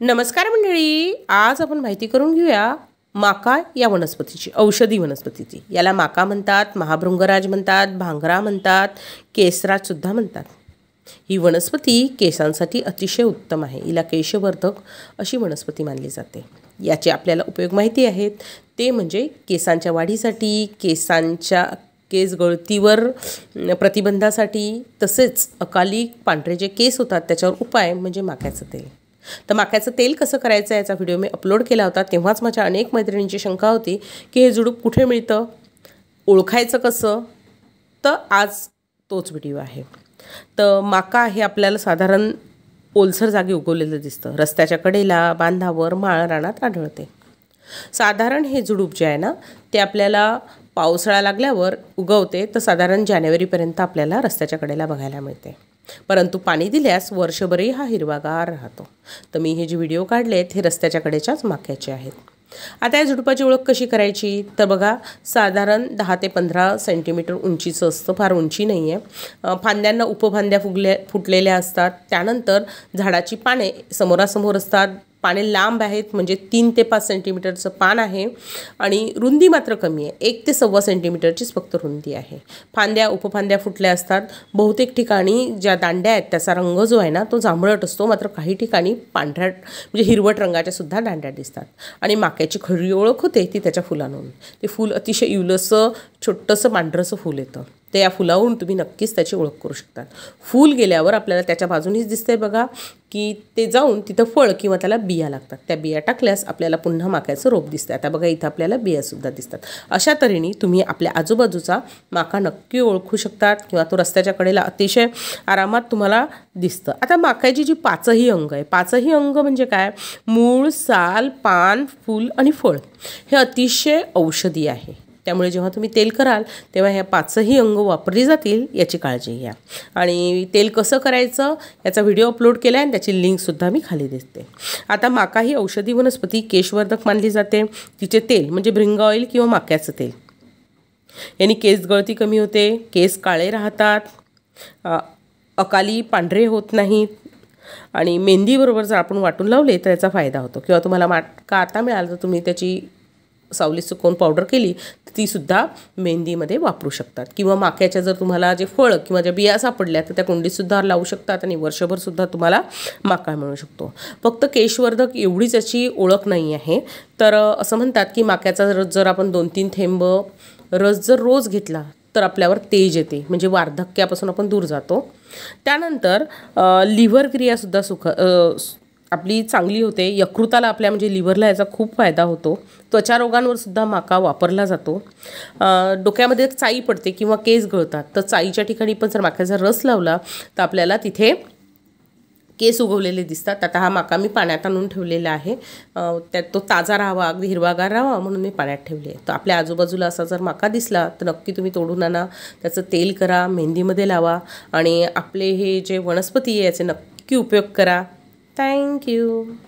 नमस्कार मंडळी. आज आपण माहिती करून घेऊया माका या वनस्पतीची औषधी वनस्पतीची. याला माका म्हणतात महाभृंगराज म्हणतात भांगरा म्हणतात केसराजसुद्धा म्हणतात. ही वनस्पती केसांसाठी अतिशय उत्तम आहे. हिला केशवर्धक अशी वनस्पती मानली जाते. याचे आपल्याला उपयोग माहिती आहेत. ते म्हणजे केसांच्या वाढीसाठी केसांच्या केस गळतीवर प्रतिबंधासाठी तसेच अकाली पांढरे जे केस होतात त्याच्यावर उपाय म्हणजे माक्याचं तेल. तर माक्याचं तेल कसं करायचं याचा व्हिडिओ मी अपलोड केला होता. तेव्हाच माझ्या अनेक मैत्रिणींची शंका होती की हे जुडूप कुठे मिळतं? ओळखायचं कसं? तर आज तोच व्हिडिओ आहे. तर माका हे आपल्याला साधारण ओलसर जागी उगवलेलं दिसतं. रस्त्याच्या कडेला बांधावर माळ रानात आढळते. साधारण हे झुडूप जे आहे ना ते आपल्याला पावसाळा लागल्यावर उगवते. तर साधारण जानेवारीपर्यंत आपल्याला रस्त्याच्या कडेला बघायला मिळते. परंतु पाणी दिल्यास वर्षभरही हा हिरवागार राहतो. तर मी हे जे व्हिडिओ काढले आहेत हे रस्त्याच्या कडेच्याच माक्याचे आहेत. आता या झुडपाची ओळख कशी करायची? तर बघा साधारण दहा ते पंधरा सेंटीमीटर उंचीचं असतं फार उंची नाही आहे फांद्यांना उपफांद्या फुगल्या फुटलेल्या असतात. त्यानंतर झाडाची पाने समोरासमोर असतात. पाने लांब आहेत म्हणजे तीन ते पाच सेंटीमीटरचं पान आहे आणि रुंदी मात्र कमी आहे. एक ते सव्वा सेंटीमीटरचीच फक्त रुंदी आहे. फांद्या उपफांद्या फुटल्या असतात. बहुतेक ठिकाणी ज्या दांड्या आहेत त्याचा रंग जो आहे ना तो जांभळट असतो. मात्र काही ठिकाणी पांढऱ्या म्हणजे हिरवट रंगाच्या सुद्धा दांड्या दिसतात. आणि माक्याची खरी ओळख होते ती त्याच्या फुलांहून ते फूल अतिशय इवलंसं छोटंसं पांढरंसं फूल येतं. ते या फुलावरून तुम्ही नक्कीच त्याची ओळख करू शकतात. फूल गेल्यावर आपल्याला त्याच्या बाजूनीच दिसतंय बघा की ते जाऊन तिथं फळ किंवा त्याला बिया लागतात. त्या बिया टाकल्यास आपल्याला पुन्हा माक्याचं रोप दिसतं आता बघा इथं आपल्याला बियासुद्धा दिसतात. अशा तऱ्हेने तुम्ही आपल्या आजूबाजूचा माका नक्की ओळखू शकतात किंवा तो रस्त्याच्या कडेला अतिशय आरामात तुम्हाला दिसतं. आता माकायची जी पाचही अंग आहे पाचही अंग म्हणजे काय? मूळ साल पान फूल आणि फळ. हे अतिशय औषधी आहे. त्यामुळे जेव्हा तुम्ही तेल कराल तेव्हा ह्या पाचही अंग वापरली जातील याची काळजी घ्या. आणि तेल कसं करायचं याचा व्हिडिओ अपलोड केला आहे आणि त्याची लिंकसुद्धा मी खाली देते. आता माका ही औषधी वनस्पती केशवर्धक मानली जाते. तिचे तेल म्हणजे भृंग ऑइल किंवा माक्याचं तेल. यांनी केस गळती कमी होते केस काळे राहतात अकाली पांढरे होत नाहीत आणि मेहंदीबरोबर जर आपण वाटून लावले तर याचा फायदा होतो. किंवा तुम्हाला माटका आता मिळाला तर तुम्ही त्याची सावली सुकवून पावडर केली तर तीसुद्धा मेहंदीमध्ये वापरू शकतात. किंवा माक्याच्या जर तुम्हाला जे फळ किंवा ज्या बिया सापडल्या तर त्या कुंडीतसुद्धा लावू शकतात आणि वर्षभरसुद्धा तुम्हाला माका मिळू शकतो. फक्त केशवर्धक एवढीच याची ओळख नाही आहे. तर असं म्हणतात की माक्याचा रस जर आपण दोन तीन थेंब रस जर रोज घेतला तर आपल्यावर तेज येते. म्हणजे वार्धक्यापासून आपण दूर जातो. त्यानंतर लिव्हर क्रियासुद्धा सुख आपली चांगली होते. यकृताला आपल्या म्हणजे लिव्हरला याचा खूप फायदा होतो. त्वचारोगांवरसुद्धा सुद्धा माका वापरला जातो. डोक्यामध्ये चाई पडते किंवा केस गळतात. तर चाईच्या ठिकाणी पण जर माक्याचा रस लावला तर आपल्याला तिथे केस उगवलेले दिसतात. आता हा माका मी पाण्यात आणून ठेवलेला आहे. त्यात तो ताजा राहावा अगदी हिरवागार राहावा म्हणून मी पाण्यात ठेवले तर आपल्या आजूबाजूला असा जर माका दिसला तर नक्की तुम्ही तोडून आणा. त्याचं तेल करा मेहंदीमध्ये लावा आणि आपले हे जे वनस्पती आहे याचे नक्की उपयोग करा. Thank you.